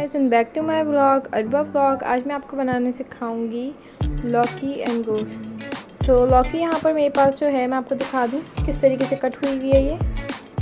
Guys and back to my vlog अरबा vlog आज मैं आपको बनाने सिखाऊँगी लौकी एंड गोश्त तो लौकी यहाँ पर मेरे पास जो है, मैं आपको दिखा दूँ किस तरीके से कट हुई हुई है ये।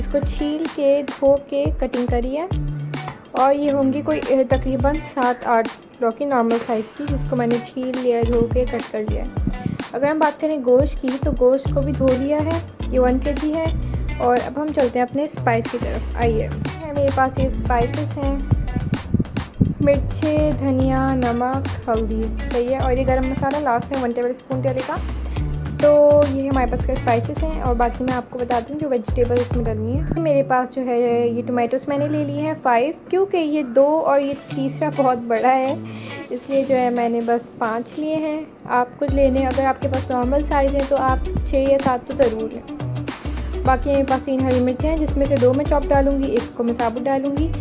इसको छील के, धो के कटिंग करी है। और ये होंगी कोई तकरीबन सात आठ लौकी नॉर्मल साइज़ की, जिसको मैंने छील लिया, धो के कट कर लिया है। अगर हम बात करें गोश्त की तो गोश्त को भी धो लिया है, ये वन के जी है। और अब हम चलते हैं अपने स्पाइस की तरफ़। आइए। मेरे पास ये स्पाइसेस हैं। मिर्ची, धनिया, नमक, हल्दी, सही है। और ये गरम मसाला लास्ट में वन टेबल स्पून का। तो ये हमारे पास के स्पाइसेस हैं और बाकी मैं आपको बता दूँ जो वेजिटेबल इसमें डालनी है। मेरे पास जो है, ये टोमेटोस मैंने ले लिए हैं फ़ाइव क्योंकि ये दो और ये तीसरा बहुत बड़ा है। इसलिए जो है मैंने बस पाँच लिए हैं। आप कुछ लेने, अगर आपके पास नॉर्मल साइज़ है तो आप छः या सात तो ज़रूर लें। बाकी मेरे पास तीन हरी मिर्चें हैं, जिसमें से दो मैं चॉप डालूँगी, एक को मैं साबुत डालूँगी।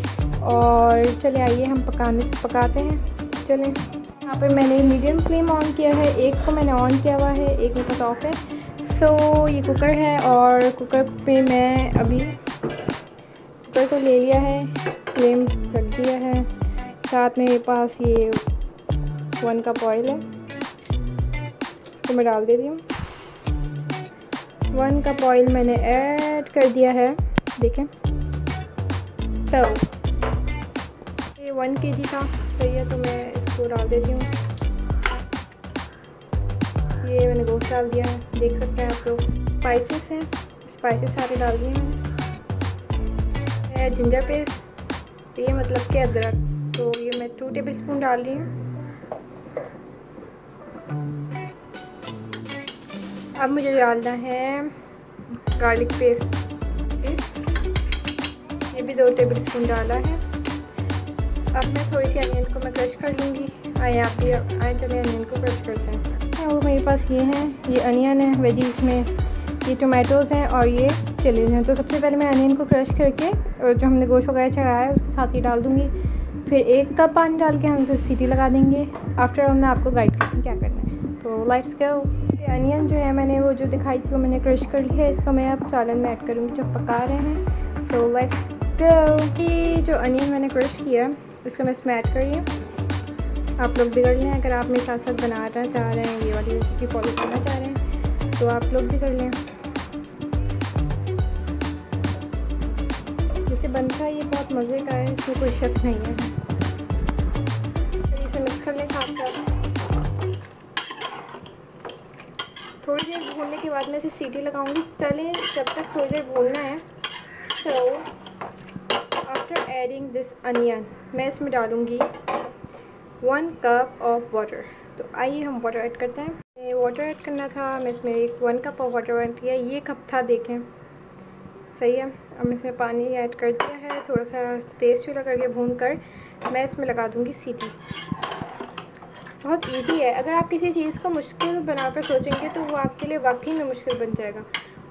और चले आइए हम पकाने पकाते हैं। चलें। यहाँ पर मैंने मीडियम फ्लेम ऑन किया है एक को मैंने ऑन किया हुआ है एक मेरे पास ऑफ़ है। सो so, ये कुकर है और कुकर पे मैं अभी कुकर को ले लिया है फ्लेम रख दिया है। साथ में मेरे पास ये वन कप ऑयल है। इसको मैं डाल देती हूँ। वन कप ऑयल मैंने ऐड कर दिया है देखें। तो वन के जी सही है तो मैं इसको डाल देती हूँ। ये मैंने गोश्त डाल दिया है, देख सकते हैं आप लोग। स्पाइसेस हैं स्पाइसेस सारे डाल दिए हैं। जिंजर पेस्ट ये मतलब कि अदरक तो ये मैं टू टेबल स्पून डाल रही हूँ। अब मुझे डालना है गार्लिक पेस्ट ये भी दो टेबल स्पून डाला है। अब मैं थोड़ी सी अनियन को मैं क्रश कर लूँगी। आए आप भी आए चले अनियन को क्रश करते हैं। वो मेरे पास ये हैं, ये अनियन है वेजीज में ये टोमेटोज़ हैं और ये चिलीज़ हैं। तो सबसे पहले मैं अनियन को क्रश करके और जो हमने गोश्त वगैरह चढ़ाया है, उसके साथ ही डाल दूँगी। फिर एक कप पानी डाल के हम इसे सीटी लगा देंगे। आफ्टर मैं आपको गाइड करूँगी क्या करना है। तो लाइट्स गो अनियन जो है, मैंने वो जो दिखाई थी, वो मैंने क्रश कर ली है। इसको मैं अब सालन में ऐड करूँगी, जो पका रहे हैं। सो लेट्स गो कि जो अनियन मैंने क्रश किया इसको मैं इसमें ऐड करिए आप लोग भी कर लें अगर आप मेरे साथ साथ बनाना चाह रहे हैं, ये वाली रेसिपी फॉलो करना चाह रहे हैं तो आप लोग भी कर लें जैसे बनता है, ये बहुत मज़े का है, इसमें कोई शक नहीं है। इसे मिक्स कर लें साथ साथ। थोड़ी देर भूनने के बाद मैं इसे सीटी लगाऊँगी। चलें, जब तक थोड़ी देर भूनना है तो आफ्टर एडिंग दिस अनियन मैं इसमें डालूँगी वन कप ऑफ़ वाटर तो आइए हम वाटर ऐड करते हैं। वाटर ऐड करना था, मैं इसमें एक one cup of water add किया। ये कप था, देखें। सही है, अब इसमें पानी ऐड कर दिया है। थोड़ा सा तेज़ चूल्हा करके भून कर मैं इसमें लगा दूँगी सीटी बहुत इजी है। अगर आप किसी चीज़ को मुश्किल बनाकर सोचेंगे तो वो आपके लिए वाकई में मुश्किल बन जाएगा।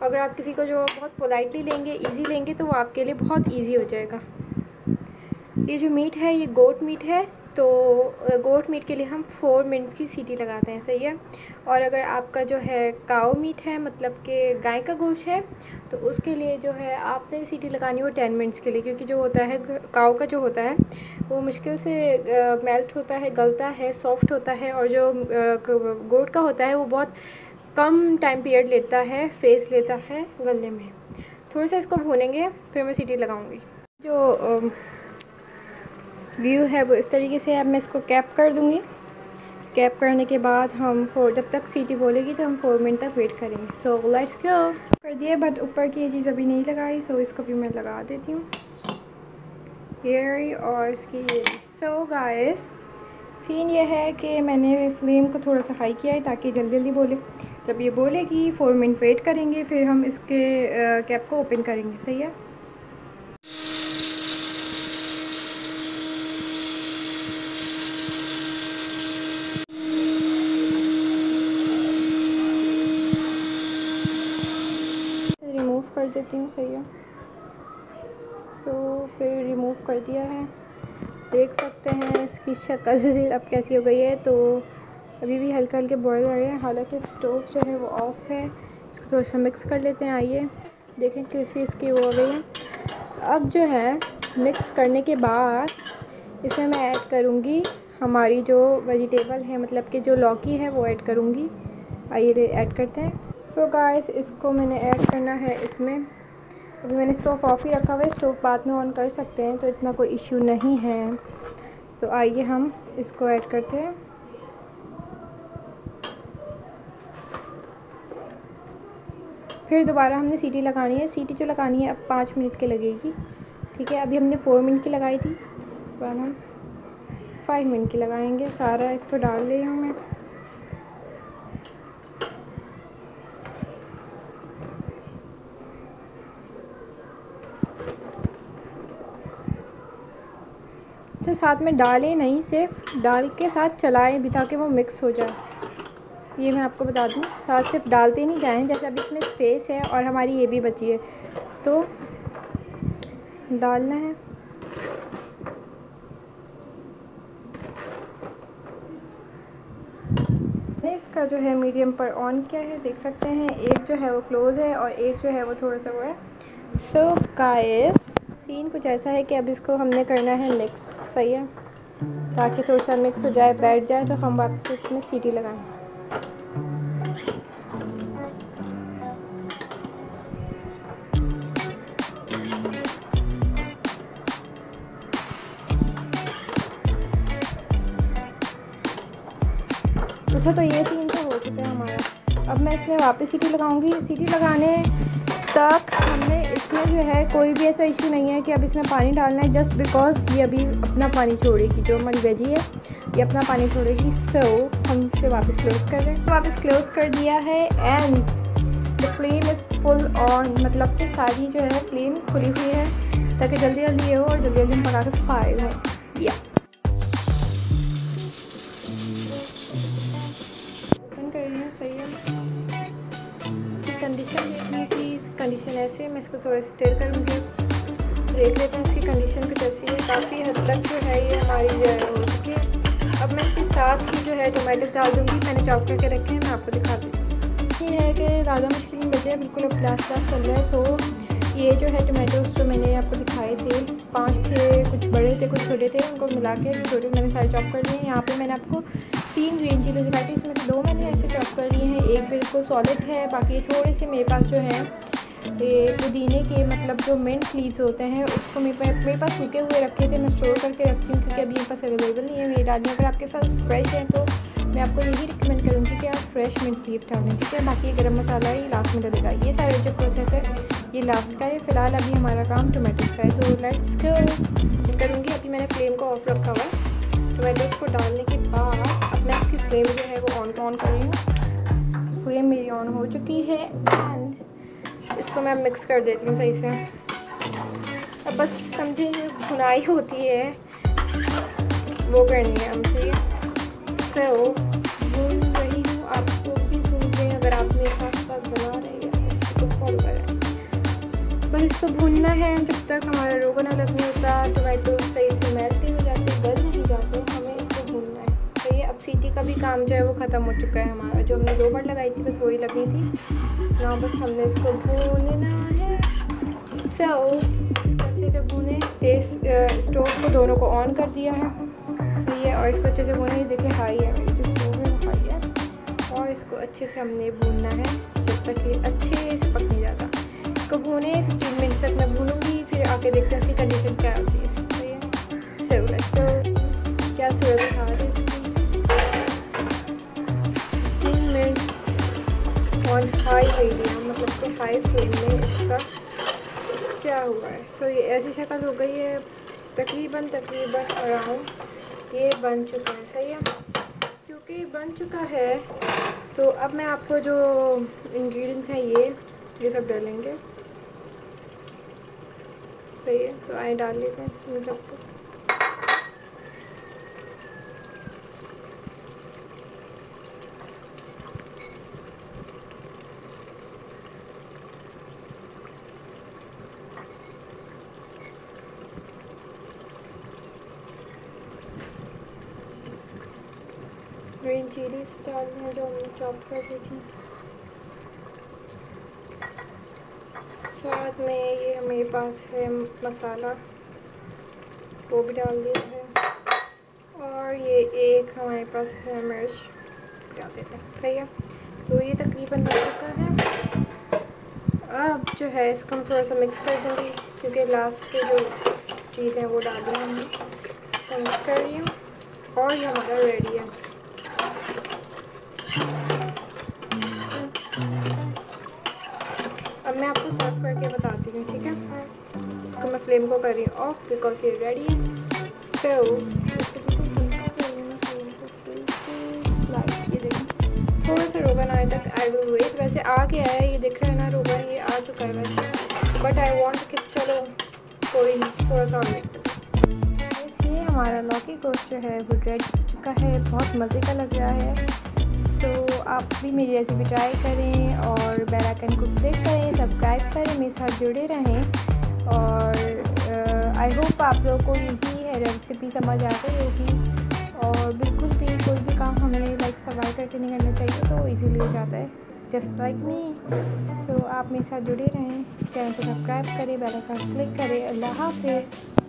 अगर आप किसी को जो बहुत पोलाइटली लेंगे इजी लेंगे तो वो आपके लिए बहुत इजी हो जाएगा। ये जो मीट है, ये गोट मीट है तो गोट मीट के लिए हम फोर मिनट्स की सीटी लगाते हैं, सही है? और अगर आपका जो है काओ मीट है मतलब कि गाय का गोश्त है तो उसके लिए जो है आपने सीटी लगानी हो टेन मिनट्स के लिए, क्योंकि जो होता है काओ का जो होता है, वो मुश्किल से मेल्ट होता है, गलता है सॉफ्ट होता है, और जो गोट का होता है, वो बहुत कम टाइम पीरियड लेता है फेस लेता है गलने में। थोड़ा सा इसको भूनेंगे, फिर मैं सीटी लगाऊँगी। जो व्यू है वो इस तरीके से अब मैं इसको कैप कर दूँगी। कैप करने के बाद हम फोर जब तक सीटी बोलेगी तो हम फोर मिनट तक वेट करेंगे। सो लाइट्स गो कर दिया बट ऊपर की ये चीज़ अभी नहीं लगाई सो इसको भी मैं लगा देती हूँ। ये और इसकी ये सो गाइस सीन ये है कि मैंने फ्लेम को थोड़ा सा हाई किया है ताकि जल्दी जल्दी बोले। जब ये बोलेगी फोर मिनट वेट करेंगे, फिर हम इसके कैप को ओपन करेंगे। सही है रिमूव कर देती हूँ सही है सो so, फिर रिमूव कर दिया है। देख सकते हैं इसकी शक्ल अब कैसी हो गई है। तो अभी भी हल्के हल्के बॉयल कर रहे हैं। हालाँकि स्टोव जो है वो ऑफ़ है। इसको थोड़ा सा मिक्स कर लेते हैं। आइए देखें किसी इसकी वो हो गई है। अब जो है मिक्स करने के बाद इसमें मैं ऐड करूँगी हमारी जो वेजिटेबल है मतलब कि जो लौकी है वो ऐड करूँगी। आइए ऐड करते हैं। सो so गाइस इसको मैंने ऐड करना है इसमें। अभी मैंने स्टोव ऑफ़ ही रखा हुआ है, स्टोव बाद में ऑन कर सकते हैं तो इतना कोई इश्यू नहीं है। तो आइए हम इसको ऐड करते हैं। फिर दोबारा हमने सीटी लगानी है। सीटी जो लगानी है, अब पाँच मिनट के लगेगी। ठीक है, अभी हमने फ़ोर मिनट की लगाई थी। बाद हम फाइव मिनट की लगाएँगे। सारा इसको डाल रही हूँ मैं तो साथ में डालें नहीं सिर्फ़ डाल के साथ चलाएँ भी ताकि वो मिक्स हो जाए। ये मैं आपको बता दूँ साथ सिर्फ़ डालते नहीं जाएँ जैसे अभी इसमें स्पेस है और हमारी ये भी बची है। तो डालना है। इसका जो है मीडियम पर ऑन किया है देख सकते हैं एक जो है वो क्लोज़ है और एक जो है वो थोड़ा सा वो है। सो so, गाइस सीन कुछ ऐसा है कि अब इसको हमने करना है मिक्स सही है? ताकि थोड़ा सा मिक्स हो जाए, बैठ जाए तो हम वापस इसमें सीटी लगाएँ। अच्छा तो ये सीन तो हो चुका है हमारा। अब मैं इसमें वापस सीटी लगाऊँगी। सीटी लगाने तक हमने इसमें जो है कोई भी ऐसा इशू नहीं है कि अब इसमें पानी डालना है जस्ट बिकॉज़ ये अभी अपना पानी छोड़ेगी जो हमारी वेजी है ये अपना पानी छोड़ेगी सो so, हम इसे वापस क्लोज़ कर रहे हैं। वापस क्लोज़ कर दिया है and the flame is full on मतलब कि सारी जो है फ्लेम खुली हुई है ताकि जल्दी जल्दी ये हो और जल्दी जल्दी हम पका के फायर ऐसे मैं इसको थोड़ा स्टेर करूँगी। देख लेते हैं इसकी कंडीशन कुछ ऐसी है। काफ़ी हद तक जो है ये हमारी जो है हो चुकी अब मैं इसके साथ ही जो है टोमेटो डाल दूँगी। मैंने चॉप करके रखे हैं, मैं आपको दिखा दूँ ये है कि ज़्यादा मुश्किल नहीं बचे बिल्कुल अब लास्ट लास्ट चल रहा है। तो ये जो है टोमेटोज जो मैंने आपको दिखाए थे, पाँच थे, कुछ बड़े थे, कुछ छोटे थे, उनको मिला के छोटे मैंने सारे चॉप कर लिए यहाँ पर मैंने आपको तीन ग्रीन चिली दिखाई थी। इसमें दो मैंने ऐसे चॉप कर लिए हैं। एक बिल्कुल सॉलिड है, बाकी थोड़े से मेरे पास जो है पुदीने के मतलब जो मिंट लीव्स होते हैं, उसको मेरे मेरे पास सूखे हुए रखे थे, मैं स्टोर करके रखती हूँ क्योंकि अभी मेरे पास अवेलेबल नहीं है मेरी डाली अगर आपके पास फ्रेश है तो मैं आपको यही रिकमेंड करूँगी कि आप फ्रेश मिंट लीव डालें, ठीक है? बाकी गर्म मसाला ही लास्ट में डलेगा। ये सारे जो प्रोसेस है, ये लास्ट का है। फ़िलहाल अभी हमारा काम टोमेटो का है। तो लेट्स करूँगी। अभी मैंने फ्लेम को ऑफ़ रखा हुआ है। को डालने के बाद मैं इसकी फ्लेम जो है वो ऑन ऑन कर रही हूँ। फ्लेम मेरी ऑन हो चुकी है एंड इसको मैं मिक्स कर देती हूँ सही से। अब बस समझे जो भुनाई होती है। वो करनी है हमसे। तो भून रही हूँ। आपको भी भून रहे हैं अगर आप मेरे साथ साथ बना रहे हैं तो फॉलो करें। बस इसको भूनना है, जब तक हमारा रोगन अलग नहीं होता टोमेटो सही से मेल्ट हो जाते गल नहीं जाते हमें इसको भूनना है। सही अब सीटी का भी काम जो है, वो ख़त्म हो चुका है हमारा। जो हमने दो लगाई थी, बस वही लगी थी। ना बस हमने इसको भूनना है। सो अच्छे से भूने टेस्ट स्टोव को दोनों को ऑन कर दिया है। सही है, और इसको अच्छे से भूने देखिए हाई है जो स्टोव है हाई है। और इसको अच्छे से हमने भूनना है, जब तक ये अच्छे से पक नहीं जाता। इसको भूने फिफ्टीन मिनट तक मैं भूनूँगी, फिर आके देखते हैं इसकी कंडीशन क्या होती है। सही है? क्या सूरत मीडियम मतलब कि हाई फ्लेम में इसका क्या हुआ है? सो ये ऐसी शक्ल हो गई है, तकरीबन तकरीबन अराउंड ये बन चुका है। सही है? क्योंकि बन चुका है तो अब मैं आपको जो इंग्रेडिएंट्स हैं ये ये सब डालेंगे। सही है? तो आए डाल लेते हैं, इसमें सबको चिलीज डालनी है जो हमने चॉप कर दी थी। साथ में ये मेरे पास है मसाला, वो भी डाल दिया है। और ये एक हमारे पास है मिर्च, डाल देते हैं। सही है? तो ये तकरीबन बन चुका है। अब जो है, इसको हम थोड़ा सा मिक्स कर दूँगी, क्योंकि लास्ट के जो चीज़ हैं, वो डाल हमने तो मिक्स कर रही हूँ, और ये हमारा रेडी है। फ्लेम को कर ऑफ़ बिकॉज़ ये रेडी तो थोड़ा सा रोगन आए तक आई विल वेट वैसे आ गया है, ये दिख रहा है ना, रोगन ये आ चुका है वैसे। बट आई वॉन्ट कि चलो, कोई नहीं, थोड़ा सा और ये हमारा लौकी गोश्त जो है, वो रेड चुका है, बहुत मज़े का लग रहा है। तो आप भी मेरी रेसिपी ट्राई करें और बेल आइकन को क्लिक करें सब्सक्राइब करें, मेरे साथ जुड़े रहें। और आप लोगों को इजी है रेसिपी समझ आ गई होगी। और बिल्कुल भी कोई भी काम हमें लाइक सर्वाइव करके नहीं करना चाहिए तो इजीली हो जाता है। जस्ट लाइक मी सो आप मेरे साथ जुड़े रहें। चैनल को सब्सक्राइब करें बेल आइकन क्लिक करें। अल्लाह हाफिज़।